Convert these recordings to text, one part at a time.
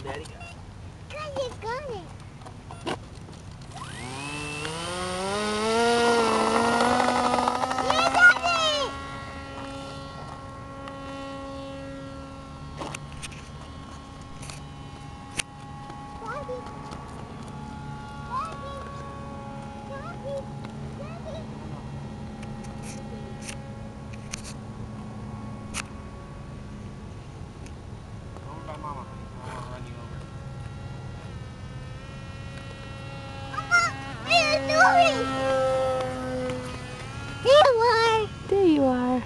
daddy got it. Cause it's going. There you are. There you are.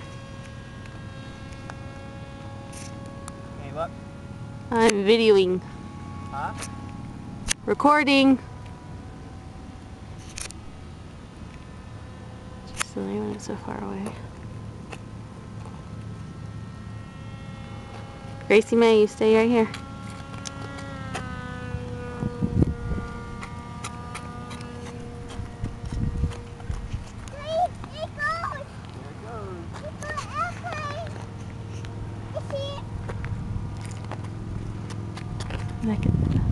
Hey, look. I'm videoing. Huh? Recording. Just silly when it's so far away. Gracie May, you stay right here. There it goes. There it goes. It's an airplane. Look at that.